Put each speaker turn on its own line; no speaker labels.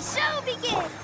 the show begins!